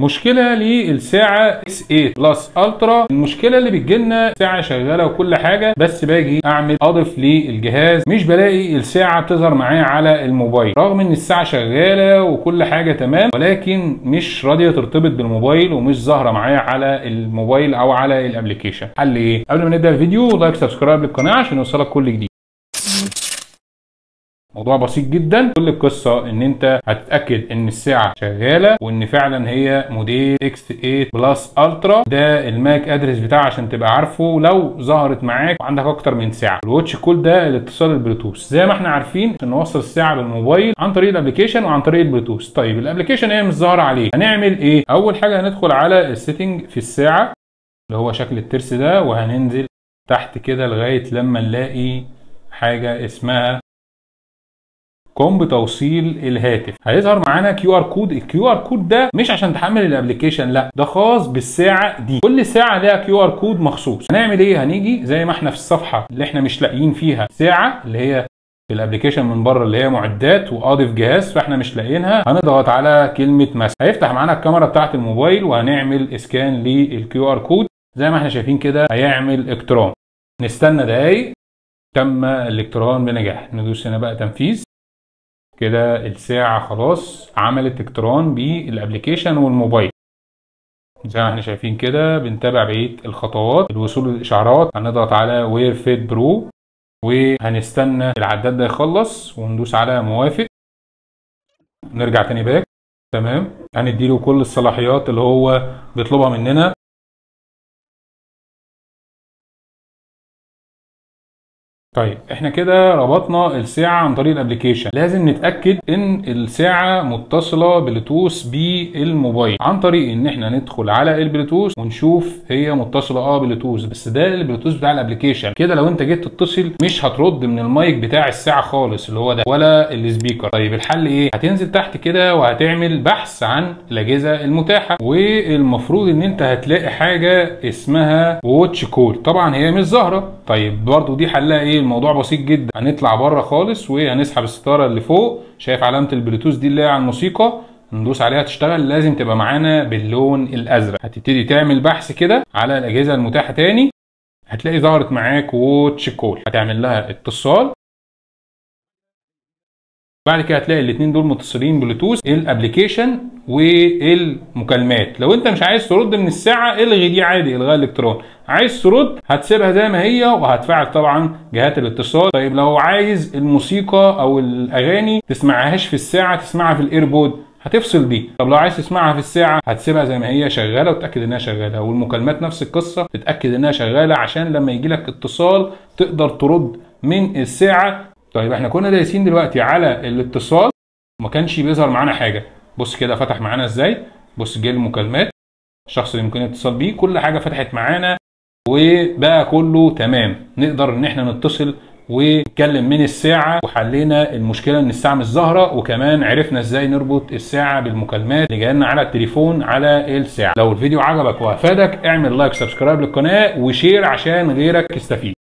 مشكلة للساعة X 8 Plus Ultra. المشكلة اللي بتجيلنا ساعة شغالة وكل حاجة بس باجي أعمل اضف للجهاز. مش بلاقي الساعة بتظهر معايا على الموبايل. رغم إن الساعة شغالة وكل حاجة تمام ولكن مش راضيه ترتبط بالموبايل ومش ظاهرة معايا على الموبايل أو على ال application حل إيه؟ قبل ما نبدأ الفيديو like subscribe للقناة عشان يوصلك كل جديد. موضوع بسيط جدا. كل القصة إن أنت هتتأكد إن الساعة شغالة وإن فعلا هي موديل X 8 Plus Ultra. ده ال MAC address بتاعها عشان تبقى عارفه لو ظهرت معاك وعندك أكتر من ساعة. ال Watch Call ده الاتصال البلوتوث. زي ما إحنا عارفين نوصل الساعة بالموبايل عن طريق ال application وعن طريق البلوتوث. طيب ال application هي مش ظاهرة عليه. هنعمل إيه؟ أول حاجة هندخل على ال setting في الساعة اللي هو شكل الترس ده وهننزل تحت كده لغاية لما نلاقي حاجة اسمها قم بتوصيل الهاتف. هيظهر معانا QR code. ال QR code ده مش عشان تحمل ال application لا ده خاص بالساعة دي. كل ساعة ليها QR code مخصوص. هنعمل إيه؟ هنيجي زي ما إحنا في الصفحة اللي إحنا مش لاقيين فيها ساعة اللي هي في ال application من بره اللي هي معداتي واضف جهاز فاحنا مش لاقيينها. هنضغط على كلمة مسح هيفتح معانا الكاميرا بتاعة الموبايل وهنعمل scan لل QR code. زي ما إحنا شايفين كده هيعمل اقتران نستنى دقايق. تم الاقتران بنجاح. ندوس هنا بقى تنفيذ. كده الساعة خلاص عملت اقتران بال application والموبايل. زي ما إحنا شايفين كده بنتابع بقية الخطوات الوصول للإشعارات. هنضغط على Wearfit Pro وهنستنى العداد ده يخلص وندوس على موافق. نرجع تاني back. تمام؟ هنديله كل الصلاحيات اللي هو بيطلبها مننا. طيب إحنا كده ربطنا الساعة عن طريق ال application لازم نتأكد إن الساعة متصلة بلوتوث بالموبايل عن طريق إن إحنا ندخل على البلوتوث ونشوف هي متصلة آه بلوتوث بس ده البلوتوث بتاع ال application كده لو أنت جيت تتصل مش هترد من المايك بتاع الساعة خالص اللي هو ده ولا ال speaker طيب الحل إيه؟ هتنزل تحت كده وهتعمل بحث عن الأجهزة المتاحة والمفروض إن أنت هتلاقي حاجة اسمها Watch Call طبعا هي مش ظاهرة. طيب برضو دي حلها إيه؟ الموضوع بسيط جدا. هنطلع بره خالص وهنسحب الستارة اللي فوق. شايف علامة البلوتوث دي اللي هي على الموسيقى؟ ندوس عليها تشتغل. لازم تبقى معانا باللون الأزرق. هتبتدي تعمل بحث كده على الأجهزة المتاحة تاني. هتلاقي ظهرت معاك Watch Call. هتعمل لها اتصال. بعد كده هتلاقي الاثنين دول متصلين Bluetooth ال application والمكالمات. لو انت مش عايز ترد من الساعة الغي دي عادي الغاء الإلكترون. عايز ترد هتسيبها زي ما هي وهتفعل طبعا جهات الاتصال. طيب لو عايز الموسيقى أو الأغاني تسمعهاش في الساعة تسمعها في الإيربود هتفصل دي. طب لو عايز تسمعها في الساعة هتسيبها زي ما هي شغالة وتتاكد إنها شغالة. والمكالمات نفس القصة تتاكد إنها شغالة عشان لما يجي لك اتصال تقدر ترد من الساعة طيب إحنا كنا دايسين دلوقتي على الاتصال وما كانش بيظهر معانا حاجة. بص كده فتح معانا إزاي؟ بص جه المكالمات الشخص اللي ممكن اتصال بيه كل حاجة فتحت معانا وبقى كله تمام. نقدر ان إحنا نتصل ونتكلم من الساعة وحلينا المشكلة ان الساعة مش ظاهرة وكمان عرفنا إزاي نربط الساعة بالمكالمات. اللي جايلنا على التليفون على الساعة. لو الفيديو عجبك وأفادك اعمل like subscribe للقناة و share عشان غيرك يستفيد.